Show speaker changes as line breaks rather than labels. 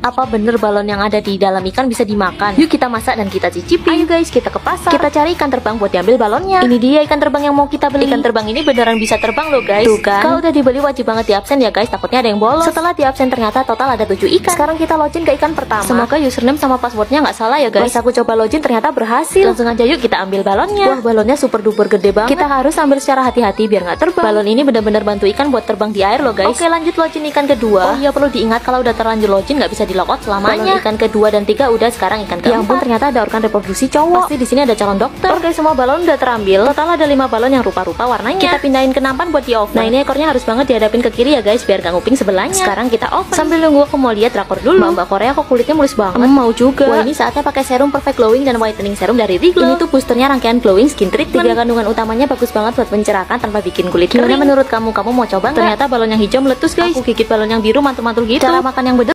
Apa bener balon yang ada di dalam ikan bisa dimakan? Yuk kita masak dan kita cicipi. Ayo guys, kita ke pasar. Kita cari ikan terbang buat diambil balonnya. Ini dia ikan terbang yang mau kita beli. Ikan terbang ini beneran bisa terbang loh guys. Tuh kan. Kalau udah dibeli wajib banget di absen ya guys, takutnya ada yang bolos. Setelah di absen ternyata total ada 7 ikan. Sekarang kita login ke ikan pertama. Semoga username sama passwordnya nggak salah ya guys. Pas aku coba login ternyata berhasil. Langsung aja yuk kita ambil balonnya. Wah balonnya super duper gede banget. Kita harus ambil secara hati-hati biar nggak terbang. Balon ini benar-benar bantu ikan buat terbang di air loh guys. Oke lanjut login ikan kedua. Oh iya perlu diingat kalau udah terlanjur login nggak bisa di logout selamanya ikan kedua dan tiga udah sekarang ikan keempat. Ya ampun ternyata ada organ reproduksi cowok. Pasti di sini ada calon dokter. Oke semua balon udah terambil. Total ada lima balon yang rupa-rupa warnanya. Kita pindahin ke nampan buat di oven. Nah ini ekornya harus banget dihadapin ke kiri ya guys biar gak nguping sebelahnya. Sekarang kita oven. Sambil nunggu aku mau lihat rakor dulu. Mbak, Mbak Korea kok kulitnya mulus banget. Hmm, mau juga. Wah ini saatnya pakai serum perfect glowing dan whitening serum dari Riglow. Ini tuh boosternya rangkaian glowing skin treatment. Tiga kandungan utamanya bagus banget buat mencerahkan tanpa bikin kulit Gimana menurut kamu? Kamu mau coba nggak? Ternyata balon yang hijau meletus guys. Aku gigit balon yang biru mantul-mantul gitu. Cara makan yang bener